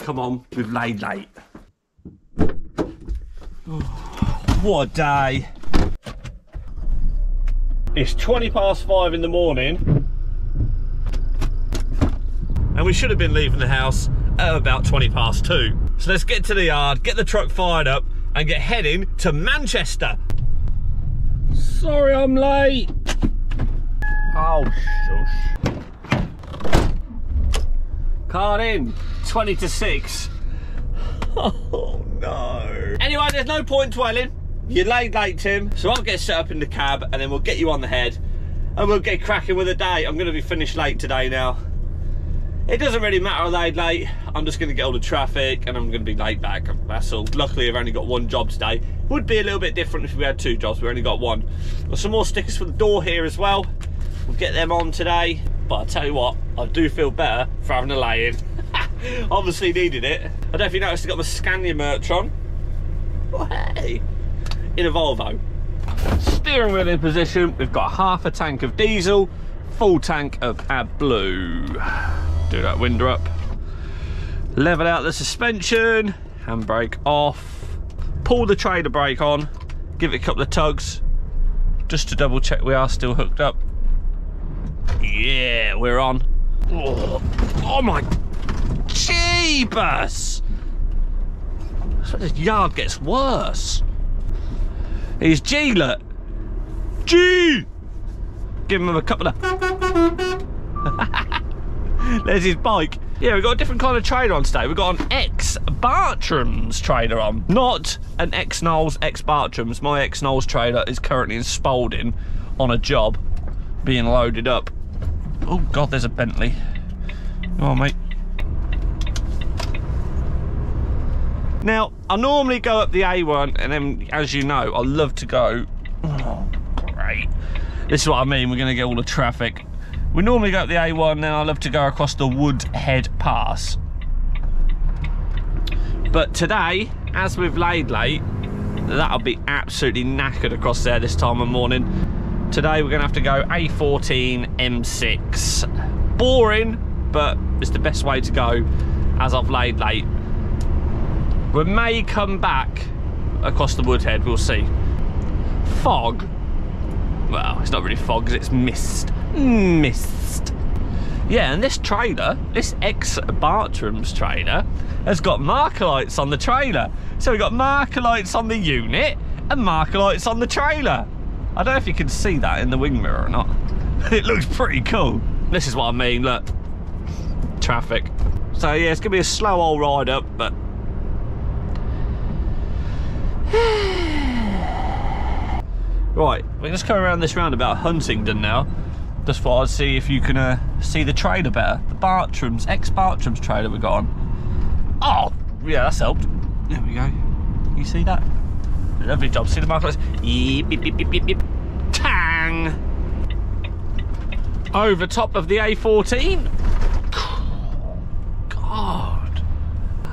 Come on, we've laid late. Oh, what a day. It's 20 past five in the morning. And we should have been leaving the house at about 20 past two. So let's get to the yard, get the truck fired up and get heading to Manchester. Sorry I'm late. Oh, shush. Card in, 20 to 6. Oh no. Anyway, there's no point dwelling. You're late, late, Tim, so I'll get set up in the cab and then we'll get you on the head and we'll get cracking with the day. I'm going to be finished late today now. It doesn't really matter I laid late. I'm just going to get all the traffic and I'm going to be late back. That's all. Luckily, I've only got one job today. It Would be a little bit different if we had two jobs. We only got one. Got some more stickers for the door here as well. We'll get them on today. But I tell you what, I do feel better for having a lay-in. Obviously needed it. I don't know if you noticed I got my Scania merch on. Oh, hey. In a Volvo. Steering wheel in position. We've got half a tank of diesel, full tank of AdBlue. Do that window up. Level out the suspension. Handbrake off. Pull the trailer brake on. Give it a couple of tugs. Just to double check we are still hooked up. Yeah, we're on. Oh, oh my jeebus! This yard gets worse. He's G-Lut. G! Give him a couple of... There's his bike. Yeah, we've got a different kind of trailer on today. We've got an ex-Bartram's trailer on. Not an ex-Knowles, ex-Bartram's. My ex-Knowles trailer is currently in Spalding on a job being loaded up. Oh God, there's a Bentley. Come on, mate. Now, I normally go up the A1 and then, as you know, I love to go, oh, great. This is what I mean, we're gonna get all the traffic. We normally go up the A1, then I love to go across the Woodhead Pass. But today, as we've laid late, that'll be absolutely knackered across there this time of morning. Today we're gonna have to go A14 M6. Boring, but it's the best way to go as I've laid late. We may come back across the Woodhead, we'll see. Fog. Well, it's not really fog it's mist. Mist. Yeah, and this trailer, this ex-Bartram's trailer, has got marker lights on the trailer. So we've got marker lights on the unit and marker lights on the trailer. I don't know if you can see that in the wing mirror or not. it looks pretty cool. This is what I mean, look. Traffic. So yeah, it's gonna be a slow old ride up, but right, we're just coming around this roundabout Huntingdon now. Just thought I'd see if you can uh, see the trailer better. The Bartram's, ex-Bartram's trailer we got on. Oh, yeah, that's helped. There we go. You see that? Lovely job. See the markers? Beep, beep, beep, beep, beep, beep. Tang! Over top of the A14. God.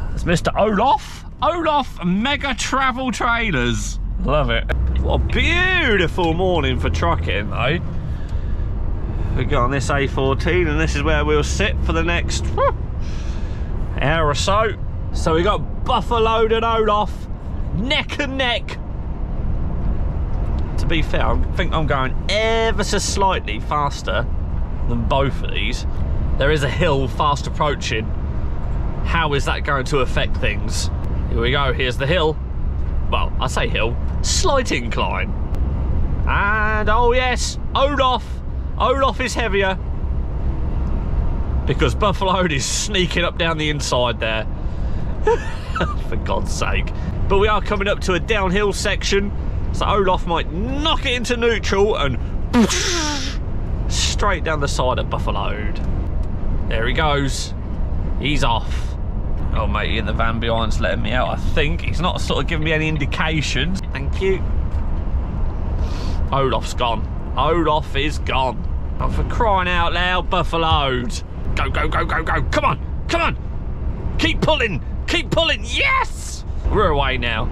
There's Mr. Olaf. Olaf Mega Travel Trailers. Love it. What a beautiful morning for trucking though. We got on this A14 and this is where we'll sit for the next whew, hour or so. So we got Buffaload and Olaf neck and neck. To be fair, I think I'm going ever so slightly faster than both of these. There is a hill fast approaching. How is that going to affect things? Here we go, here's the hill. Well, I say hill, slight incline. And oh yes, Olaf. Olaf is heavier. Because Buffalo is sneaking up down the inside there. For God's sake. But we are coming up to a downhill section. So Olaf might knock it into neutral and straight down the side of Buffaload. There he goes. He's off. Oh, mate, in the van behind's letting me out, I think. He's not sort of giving me any indications. Thank you. Olaf's gone. Olaf is gone. Oh, for crying out loud, Buffaload. Go, go, go, go, go. Come on, come on. Keep pulling, keep pulling. Yes! We're away now.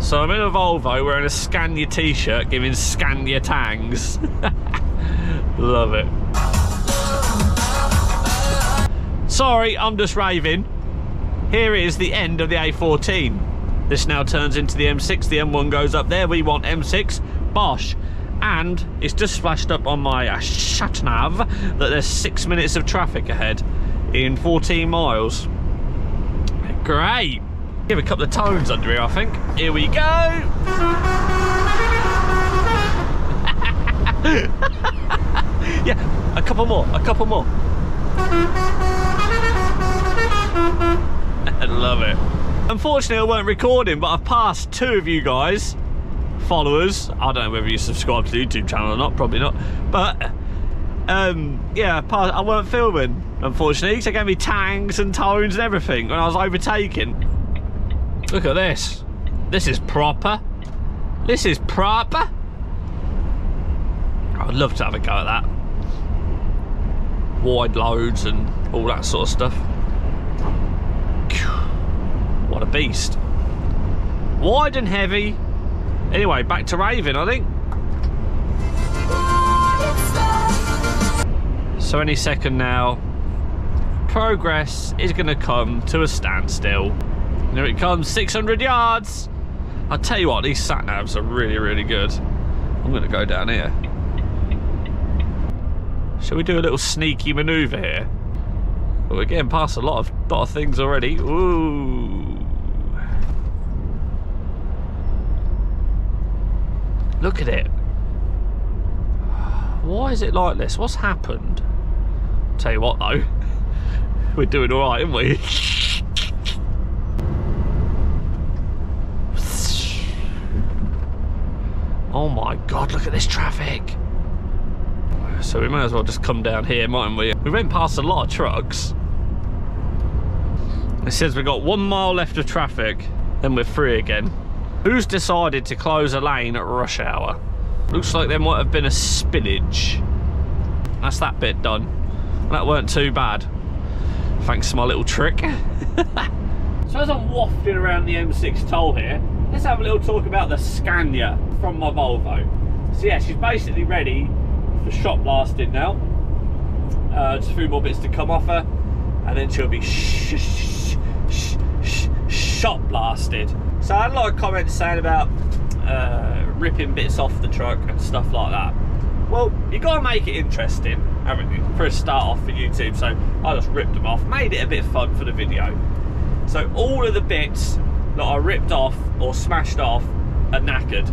So I'm in a Volvo wearing a Scania t-shirt giving Scania tangs. Love it. Sorry, I'm just raving. Here is the end of the A14. This now turns into the M6. The M1 goes up there. We want M6. Bosch. And it's just flashed up on my uh, sat nav that there's six minutes of traffic ahead in 14 miles. Great. Give a couple of tones under here, I think. Here we go. yeah, a couple more, a couple more. I love it. Unfortunately, I weren't recording, but I've passed two of you guys, followers. I don't know whether you subscribe to the YouTube channel or not, probably not. But, um, yeah, I weren't filming, unfortunately. So they gave me tangs and tones and everything when I was overtaking. Look at this. This is proper. This is proper. I'd love to have a go at that. Wide loads and all that sort of stuff. Beast. Wide and heavy. Anyway, back to Raven, I think. So any second now, progress is going to come to a standstill. Here it comes, 600 yards. I'll tell you what, these sat navs are really, really good. I'm going to go down here. Shall we do a little sneaky manoeuvre here? Well, we're getting past a lot of, lot of things already. Ooh. Look at it. Why is it like this? What's happened? Tell you what though, we're doing alright, aren't we? oh my god, look at this traffic so we might as well just come down here, mightn't we? We went past a lot of trucks. It says we've got one mile left of traffic, then we're free again. Who's decided to close a lane at rush hour? Looks like there might have been a spillage. That's that bit done. That weren't too bad. Thanks to my little trick. so as I'm wafting around the M6 toll here, let's have a little talk about the Scania from my Volvo. So yeah, she's basically ready for shot blasted now. Uh, just a few more bits to come off her, and then she'll be sh sh sh sh shot blasted. So I had a lot of comments saying about uh, ripping bits off the truck and stuff like that. Well, you got to make it interesting, haven't you? For a start off for YouTube, so I just ripped them off, made it a bit fun for the video. So all of the bits that I ripped off or smashed off are knackered.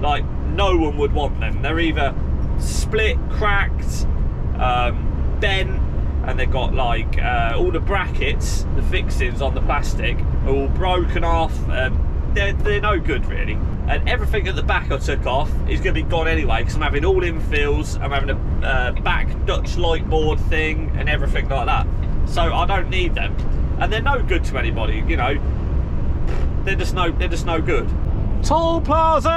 Like no one would want them. They're either split, cracked, um, bent, and they've got like uh, all the brackets, the fixings on the plastic are all broken off. They're, they're no good really. And everything at the back I took off is going to be gone anyway because I'm having all infills, I'm having a uh, back Dutch light board thing and everything like that. So I don't need them. And they're no good to anybody, you know. They're just no, they're just no good. Toll Plaza!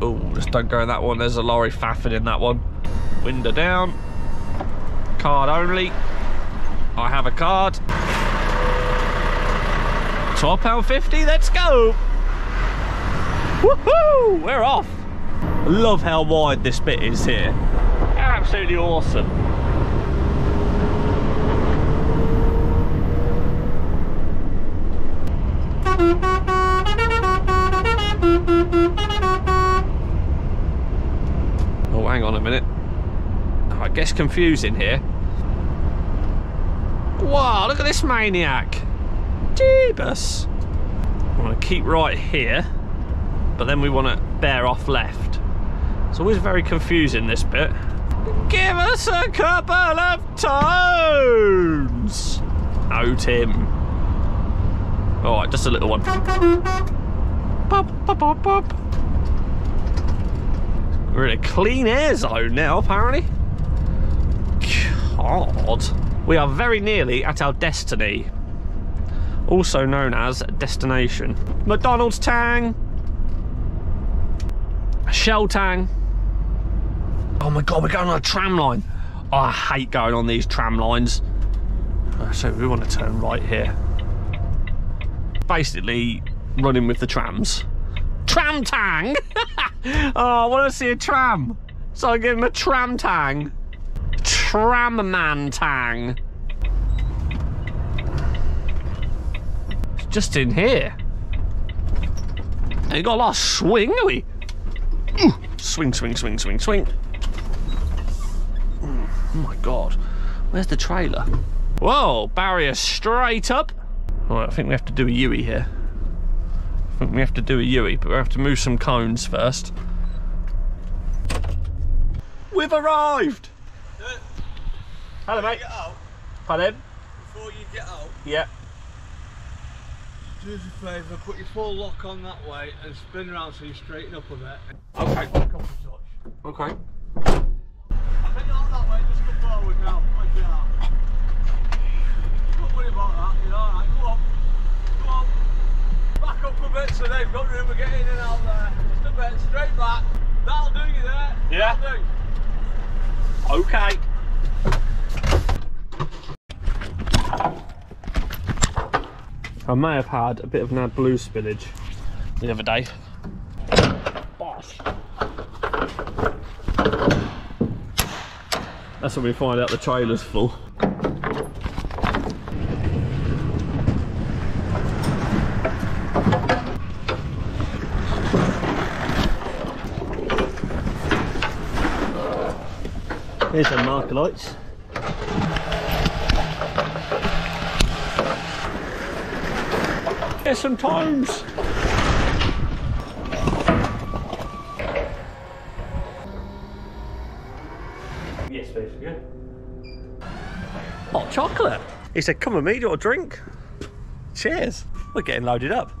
Oh, just don't go in that one. There's a lorry faffing in that one. Window down. Card only. I have a card. £12.50, let's go. Woohoo! We're off. love how wide this bit is here. Absolutely awesome. Oh, hang on a minute. Oh, I guess confusing here. Wow, look at this maniac. Jeebus. I want to keep right here, but then we want to bear off left. It's always very confusing, this bit. Give us a couple of tones! No, Tim. Alright, just a little one. Pop, pop, pop, pop. We're in a clean air zone now, apparently. God. We are very nearly at our destiny. Also known as destination. McDonald's Tang. Shell Tang. Oh my god, we're going on a tram line. Oh, I hate going on these tram lines. Uh, so we want to turn right here. Basically, running with the trams. Tram Tang! oh, I want to see a tram. So I give him a tram tang. Tram man tang. Just in here. Ain't got a lot of swing, are we? Ooh, swing, swing, swing, swing, swing. Oh my god. Where's the trailer? Whoa, barrier straight up. All right, I think we have to do a Yui here. I think we have to do a Yui, but we have to move some cones first. We've arrived! Hello, mate. Get out, Pardon? before you get out, Yeah. Do us a favour, put your full lock on that way and spin around so you straighten up a bit. Okay. Back up a touch. Okay. I think you're that way, just go forward now. Like you are. Don't worry about that, you're alright, go on. Go on. Back up a bit so they've got room to get in and out there. Just a bit, straight back. That'll do you there. Yeah. Do. Okay. I may have had a bit of an AdBlue spillage the other day. Bosh. That's when we find out the trailer's full. Here's some marker lights. Here's some times. Yes, please. Yeah. Hot chocolate. He said, "Come with me, do you want a drink?" Cheers. We're getting loaded up.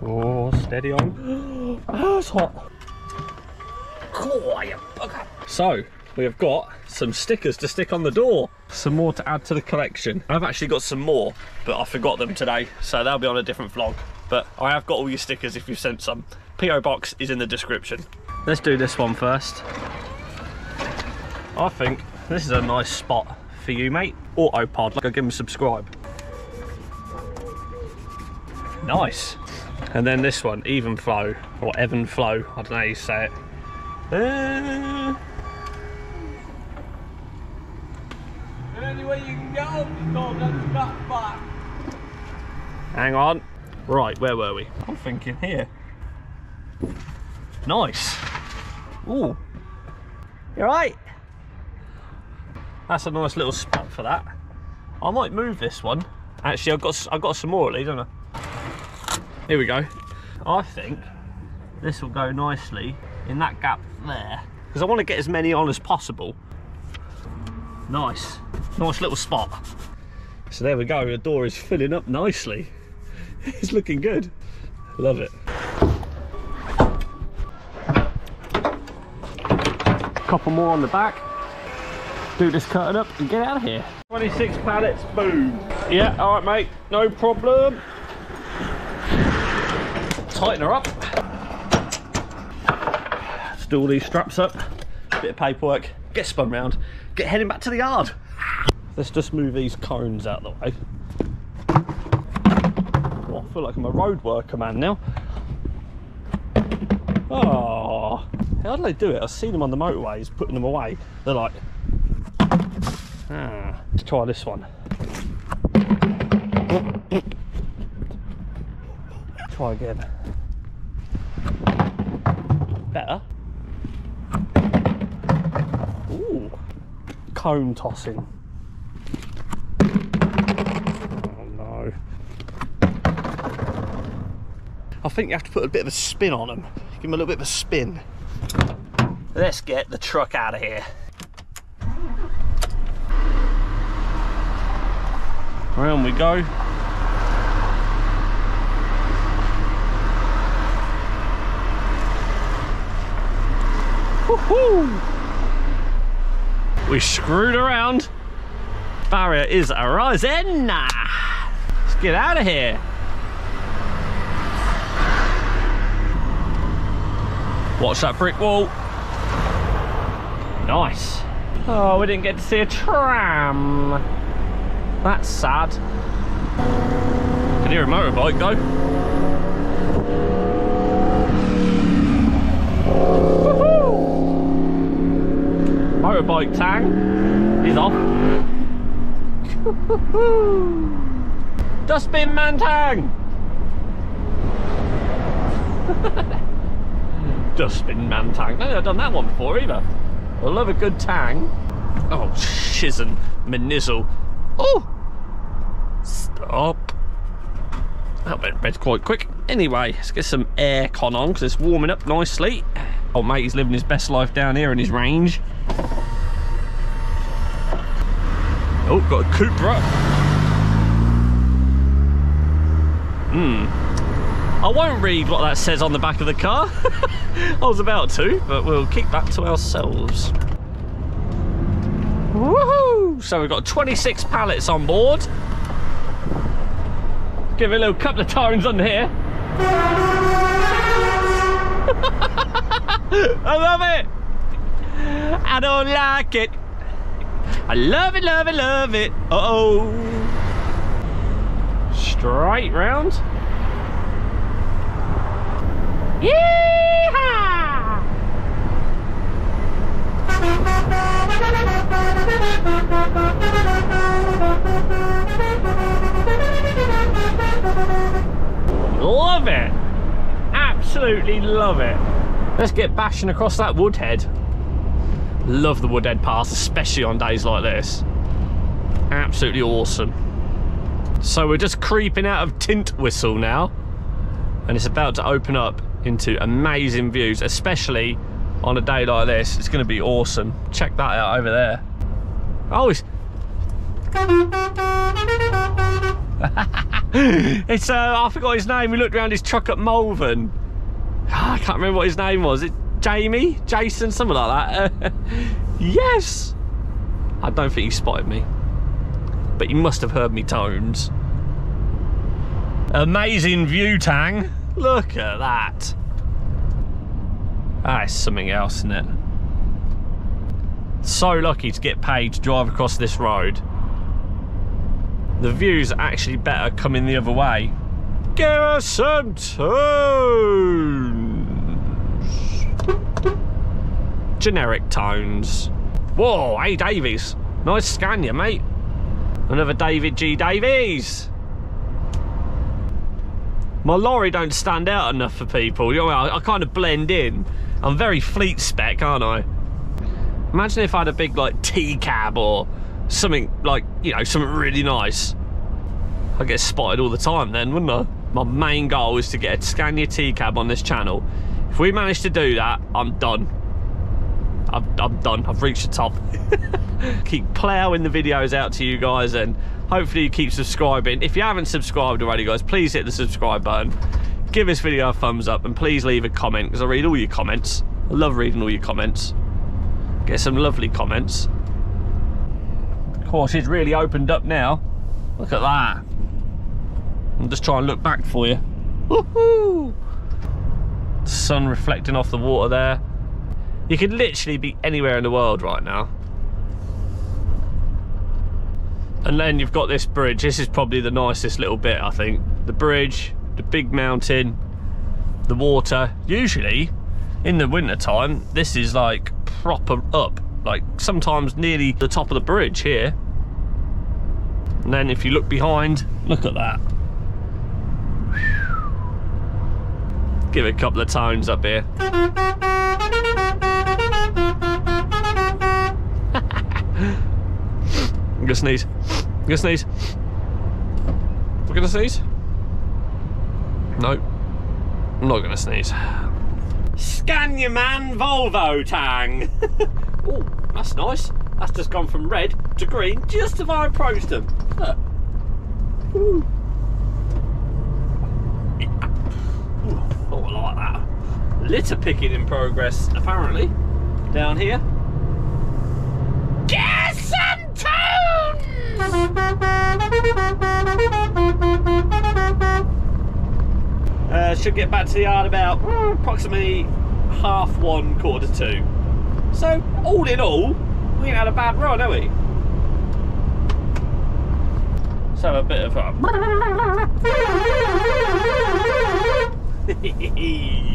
Oh, steady on. Oh, it's hot. You bugger. So, we have got some stickers to stick on the door. Some more to add to the collection. I've actually got some more, but I forgot them today, so they'll be on a different vlog. But I have got all your stickers if you've sent some. PO box is in the description. Let's do this one first. I think this is a nice spot for you, mate. Autopod, like I give them subscribe. Nice. And then this one, Even Flow, or Evan Flow, I don't know how you say it. Uh, Any way you can get up, don't let back back. hang on. Right, where were we? I'm thinking here. Nice. Ooh. You're right? That's a nice little spot for that. I might move this one. Actually, I've got I've got some more of these, haven't I? Here we go. I think this will go nicely in that gap there because I want to get as many on as possible. Nice, nice little spot. So there we go. The door is filling up nicely. It's looking good. Love it. Couple more on the back. Do this curtain up and get out of here. 26 pallets, boom. Yeah, all right, mate. No problem. Tighten her up. Let's do all these straps up. Bit of paperwork. Get spun round. Get heading back to the yard. Let's just move these cones out of the way. Oh, I feel like I'm a road worker man now. Oh, how do they do it? I've seen them on the motorways putting them away. They're like, ah, let's try this one. Try again. Better. Ooh, cone tossing. Oh. I think you have to put a bit of a spin on them. Give them a little bit of a spin. Let's get the truck out of here. Round we go. Woohoo! We screwed around. Barrier is arising. Let's get out of here. Watch that brick wall. Nice. Oh, we didn't get to see a tram. That's sad. Can hear a motorbike go. Motorbike tang is off. Dustbin man tang! Dustbin man tang. I've done that one before either. I love a good tang. Oh, shizen manizzle. Oh! Stop. That went red quite quick. Anyway, let's get some air con on because it's warming up nicely. Oh, mate, he's living his best life down here in his range. Oh, got a Cupra. Hmm. I won't read what that says on the back of the car. I was about to, but we'll keep that to ourselves. Woohoo! So we've got 26 pallets on board. Give it a little couple of turns on here. I love it. I don't like it. I love it, love it, love it. Uh oh. Straight round. Yeehaw! Love it. Absolutely love it. Let's get bashing across that woodhead. Love the woodhead pass, especially on days like this. Absolutely awesome. So we're just creeping out of Tintwistle now. And it's about to open up into amazing views, especially on a day like this. It's going to be awesome. Check that out over there. Oh, it's... it's, uh, I forgot his name. We looked around his truck at Malvern. I can't remember what his name was. It Jamie? Jason? Something like that. yes! I don't think he spotted me. But he must have heard me tones. Amazing view, Tang. Look at that. Ah, That's something else, isn't it? So lucky to get paid to drive across this road. The view's actually better coming the other way. Give us some tones. Generic tones. Whoa, hey Davies. Nice Scania, mate. Another David G. Davies. My lorry don't stand out enough for people. You know, I, I kind of blend in. I'm very fleet spec, aren't I? Imagine if I had a big like T cab or something like, you know, something really nice. I'd get spotted all the time then, wouldn't I? My main goal is to get a Scania T cab on this channel. If we manage to do that, I'm done. I'm, I'm done. I've reached the top. keep ploughing the videos out to you guys and hopefully you keep subscribing. If you haven't subscribed already, guys, please hit the subscribe button. Give this video a thumbs up and please leave a comment because I read all your comments. I love reading all your comments. Get some lovely comments. Of course, it's really opened up now. Look at that. I'm just trying to look back for you. Woohoo! Sun reflecting off the water there. You could literally be anywhere in the world right now. And then you've got this bridge. This is probably the nicest little bit, I think. The bridge, the big mountain, the water. Usually, in the winter time, this is like proper up. Like sometimes nearly the top of the bridge here. And then if you look behind, look at that. Give it a couple of times up here. I'm gonna sneeze. I'm gonna sneeze. We're gonna sneeze? No. I'm not gonna sneeze. Scania man Volvo tang. oh, that's nice. That's just gone from red to green just as I approached them. Look. Ooh, oh, I like that. Litter picking in progress, apparently, down here. Get some Uh, should get back to the yard about mm, approximately half one, quarter to two. So, all in all, we ain't had a bad run, have we? Let's have a bit of a...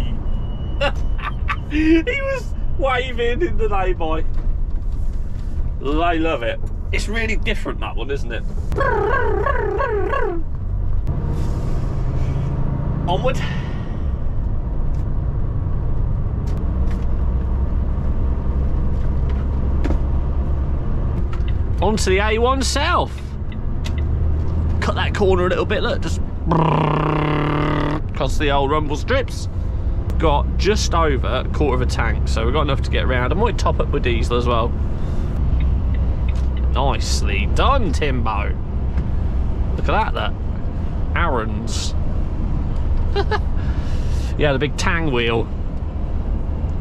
he was waving in the lay-by. I love it. It's really different, that one, isn't it? Onward. Onto the A1 South. Cut that corner a little bit, look, just across the old rumble strips. Got just over a quarter of a tank, so we've got enough to get around. I might top up with diesel as well. Nicely done, Timbo. Look at that, that. Aaron's. yeah, the big tang wheel.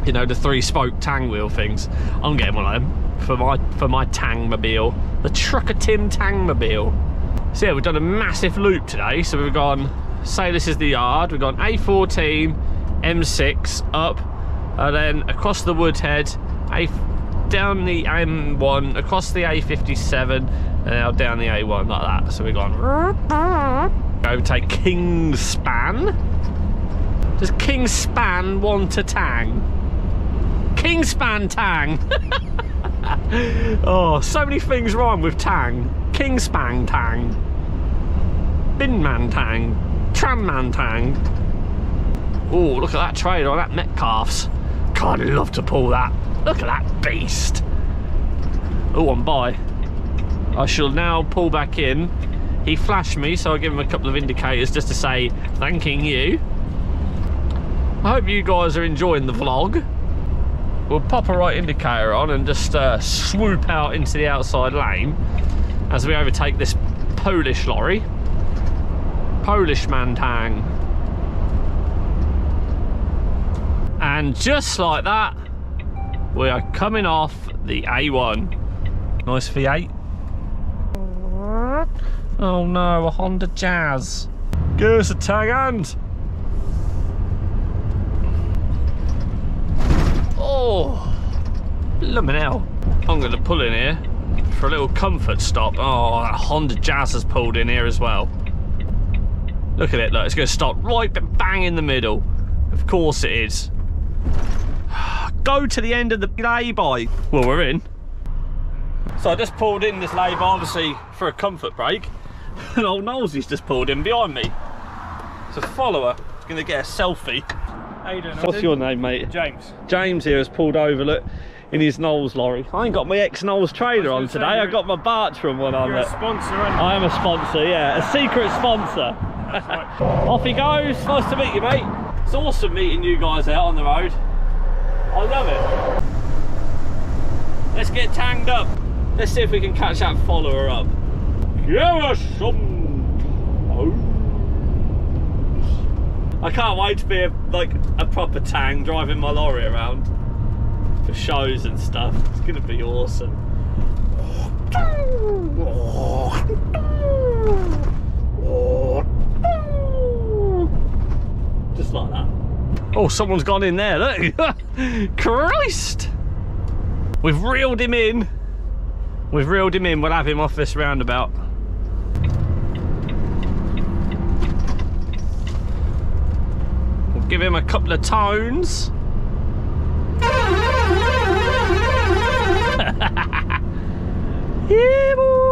You know, the three spoke tang wheel things. I'm getting one of them for my for my tangmobile. The Trucker Tim Tangmobile. So yeah, we've done a massive loop today. So we've gone, say this is the yard, we've gone A14, M6 up, and then across the Woodhead, A down the M1, across the A57, and now down the A1 like that. So we've gone overtake Kingspan. Does Kingspan want a tang? Kingspan tang. oh, so many things rhyme with tang. Kingspan tang. Binman tang. Tramman tang. Oh, look at that trailer on that Metcalf's. God, I'd love to pull that. Look at that beast. Oh, I'm by. I shall now pull back in. He flashed me, so I'll give him a couple of indicators just to say thanking you. I hope you guys are enjoying the vlog. We'll pop a right indicator on and just uh, swoop out into the outside lane as we overtake this Polish lorry. Polish Mantang. And just like that, we are coming off the A1. Nice V8. Oh no, a Honda Jazz. Give us a tag hand. Oh, blooming hell. I'm to pull in here for a little comfort stop. Oh, that Honda Jazz has pulled in here as well. Look at it, look, it's going to stop right bang in the middle. Of course it is. Go to the end of the lay-by. Well, we're in. So I just pulled in this lay-by, obviously, for a comfort break. And old Knowlesy's just pulled in behind me. So follower is going to get a selfie. How you doing? What's your name, mate? James. James here has pulled over, look, in his Knowles lorry. I ain't got my ex-Knowles trailer on today. I got my Bartram one on You're a it. sponsor, I am a sponsor, yeah, a secret sponsor. Off he goes. Nice to meet you, mate. It's awesome meeting you guys out on the road. I love it. Let's get tanged up. Let's see if we can catch that follower up. Give us some toes. I can't wait to be a, like a proper tang driving my lorry around for shows and stuff. It's gonna be awesome. Just like that. Oh, someone's gone in there, look. Christ! We've reeled him in. We've reeled him in, we'll have him off this roundabout. We'll give him a couple of tones. yeah, boy!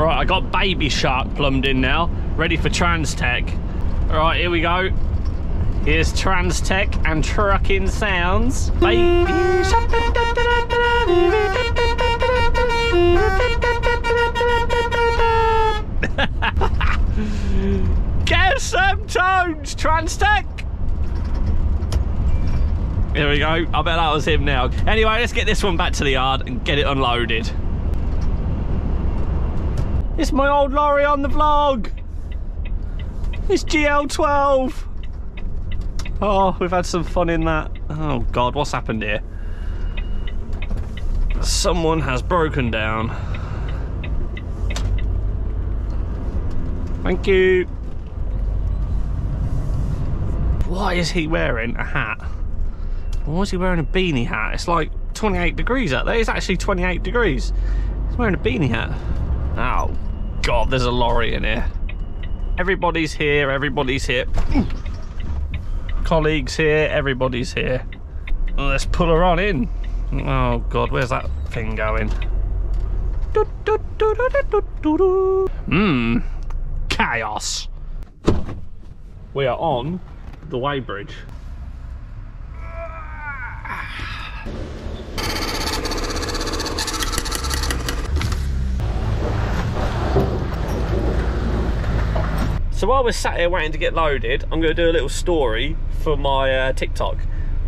Right, I got Baby Shark plumbed in now, ready for Transtech. All right, here we go. Here's Transtech and Trucking Sounds. Baby Shark. Get some tones, Transtech! Here we go. I bet that was him now. Anyway, let's get this one back to the yard and get it unloaded. It's my old lorry on the vlog. It's GL12. Oh, we've had some fun in that. Oh God, what's happened here? Someone has broken down. Thank you. Why is he wearing a hat? Why is he wearing a beanie hat? It's like 28 degrees out there. It's actually 28 degrees. He's wearing a beanie hat. Oh, God, there's a lorry in here. Everybody's here, everybody's here. Colleagues here, everybody's here. Let's pull her on in. Oh, God, where's that thing going? Mmm, chaos. We are on the weighbridge. So while we're sat here waiting to get loaded, I'm going to do a little story for my uh, TikTok.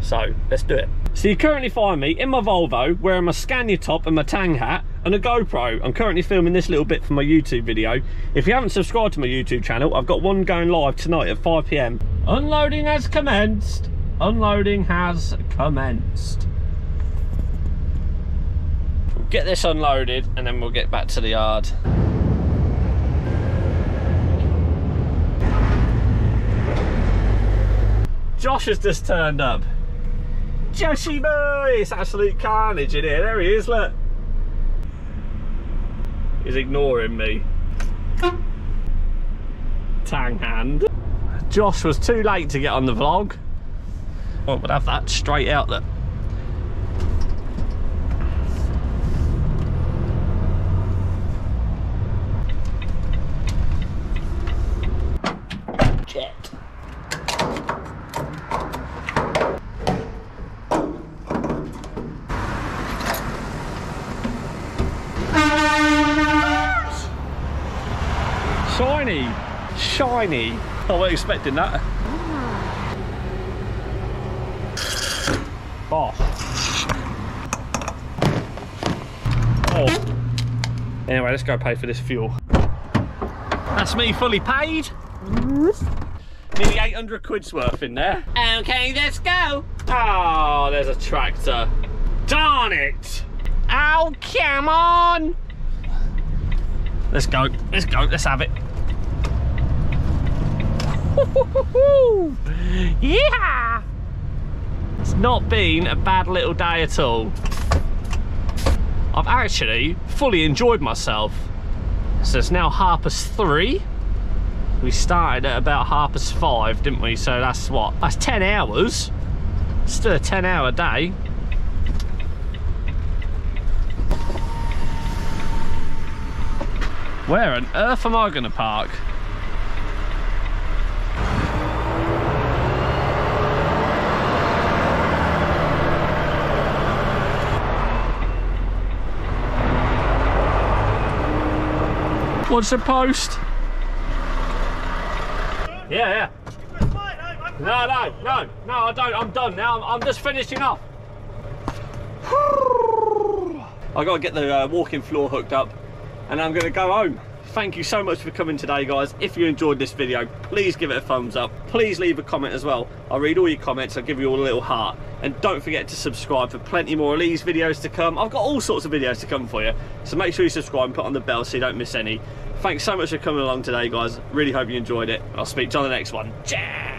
So let's do it. So you currently find me in my Volvo wearing my Scania top and my Tang hat and a GoPro. I'm currently filming this little bit for my YouTube video. If you haven't subscribed to my YouTube channel, I've got one going live tonight at 5pm. Unloading has commenced. Unloading has commenced. We'll get this unloaded and then we'll get back to the yard. Josh has just turned up. Joshy boy! It's absolute carnage in here. There he is, look. He's ignoring me. Tang hand. Josh was too late to get on the vlog. Oh, we'll have that straight out there. Shiny. I oh, wasn't expecting that. Boss. Oh. Anyway, let's go pay for this fuel. That's me fully paid. Nearly 800 quid's worth in there. Okay, let's go. Oh, there's a tractor. Darn it. Oh, come on. Let's go, let's go, let's have it. Yeah! It's not been a bad little day at all. I've actually fully enjoyed myself. So it's now half past three. We started at about half past five, didn't we? So that's what? That's 10 hours. Still a 10 hour day. Where on earth am I going to park? What's the post? Yeah, yeah. No, no, no, no, I don't. I'm done now. I'm, I'm just finishing up. I got to get the uh, walking floor hooked up and I'm going to go home. Thank you so much for coming today, guys. If you enjoyed this video, please give it a thumbs up. Please leave a comment as well. I'll read all your comments. I'll give you all a little heart. And don't forget to subscribe for plenty more of these videos to come. I've got all sorts of videos to come for you. So make sure you subscribe and put on the bell so you don't miss any. Thanks so much for coming along today, guys. Really hope you enjoyed it. I'll speak to you on the next one. Cheers!